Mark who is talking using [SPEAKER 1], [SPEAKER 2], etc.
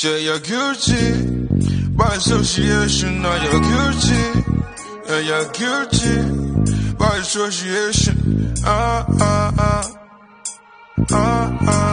[SPEAKER 1] Say you're guilty by association, now you're guilty. Yeah, you're guilty by association. Ah, ah, ah. Ah, ah.